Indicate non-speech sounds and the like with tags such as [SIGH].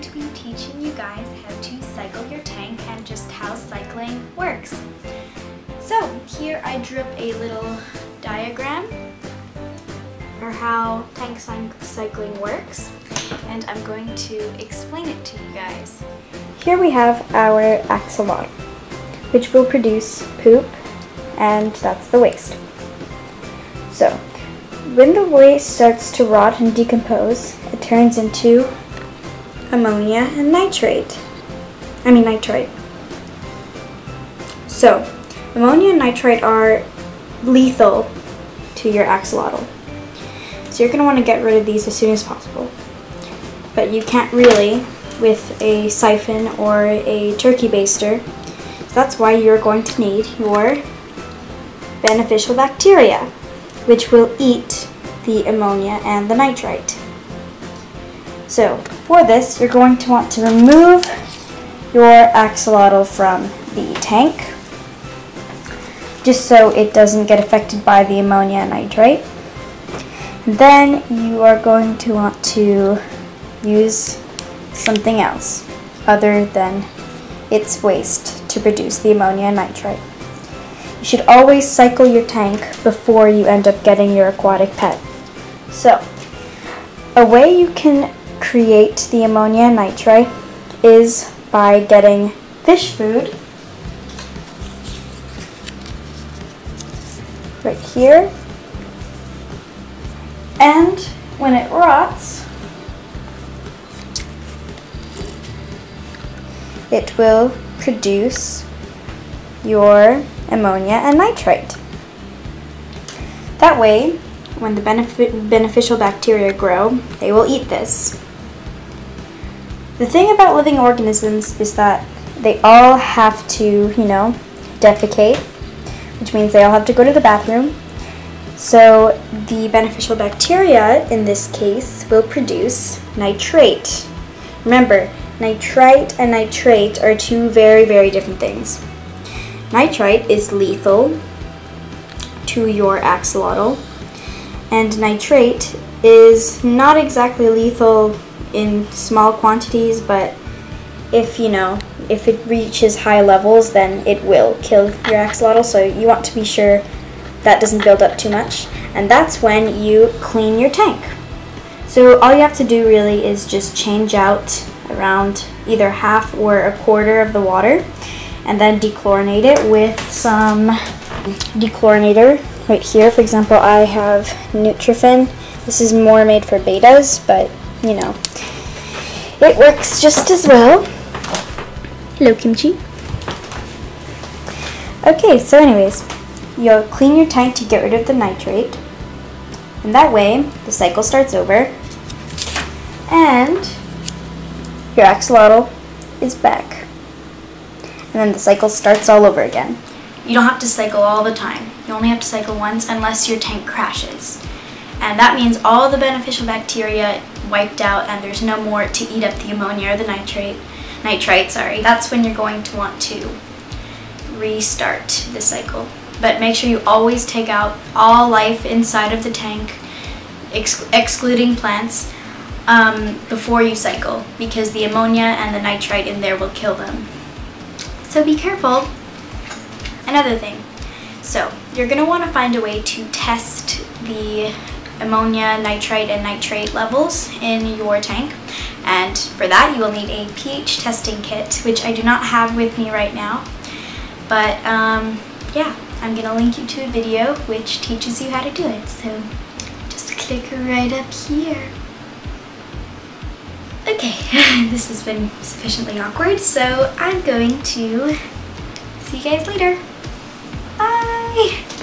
teaching you guys how to cycle your tank and just how cycling works. So here I drew a little diagram for how tank cycling works and I'm going to explain it to you guys. Here we have our axolotl, which will produce poop and that's the waste. So, when the waste starts to rot and decompose, it turns into ammonia and nitrate. I mean nitrite. So, ammonia and nitrite are lethal to your axolotl. So you're going to want to get rid of these as soon as possible. But you can't really with a siphon or a turkey baster. So that's why you're going to need your beneficial bacteria, which will eat the ammonia and the nitrite. So for this, you're going to want to remove your axolotl from the tank, just so it doesn't get affected by the ammonia and nitrite. then you are going to want to use something else other than its waste to produce the ammonia and nitrite. You should always cycle your tank before you end up getting your aquatic pet. So, a way you can create the ammonia nitrite is by getting fish food right here and when it rots it will produce your ammonia and nitrite. That way, when the beneficial bacteria grow, they will eat this. The thing about living organisms is that they all have to, you know, defecate, which means they all have to go to the bathroom. So the beneficial bacteria, in this case, will produce nitrate. Remember, Nitrite and nitrate are two very, very different things. Nitrite is lethal to your axolotl, and nitrate is not exactly lethal in small quantities, but if you know, if it reaches high levels, then it will kill your axolotl. So you want to be sure that doesn't build up too much, and that's when you clean your tank. So all you have to do really is just change out around either half or a quarter of the water and then dechlorinate it with some dechlorinator right here. For example, I have Nutrafin. This is more made for bettas, but you know, it works just as well. Hello, Kimchi. Okay, so anyways, you'll clean your tank to get rid of the nitrate. And that way, the cycle starts over. And your axolotl is back. And then the cycle starts all over again. You don't have to cycle all the time. You only have to cycle once unless your tank crashes. And that means all the beneficial bacteria wiped out and there's no more to eat up the ammonia or the nitrate, nitrite, sorry. That's when you're going to want to restart the cycle. But make sure you always take out all life inside of the tank, ex excluding plants, um, before you cycle because the ammonia and the nitrite in there will kill them. So be careful. Another thing, so you're going to want to find a way to test the ammonia, nitrite, and nitrate levels in your tank. And for that, you will need a pH testing kit, which I do not have with me right now. But um, yeah, I'm going to link you to a video which teaches you how to do it. So just click right up here. Okay, [LAUGHS] this has been sufficiently awkward, so I'm going to see you guys later. Bye!